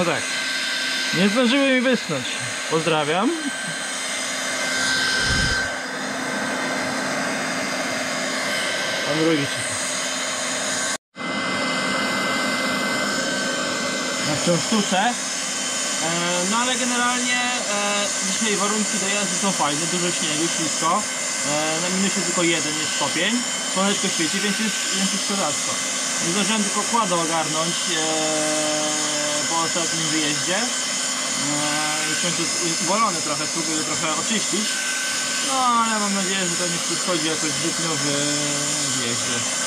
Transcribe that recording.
No tak. Nie zdążyły mi wyschnąć. Pozdrawiam. Pan drugi. Na tą sztuce. No ale generalnie e, dzisiaj warunki do jazdy są fajne, dużo śniegu, ślisko. E, na minusie tylko jeden jest stopień. Słoneczko świeci, więc jest, więc jest. Nie zdążyłem tylko kładę ogarnąć e, ostatnim wyjeździe. E, Jestem tu uwolony trochę, spróbuję trochę oczyścić. No ale mam nadzieję, że to nie przeszkodzi jakoś zbytnio w wyjeździe.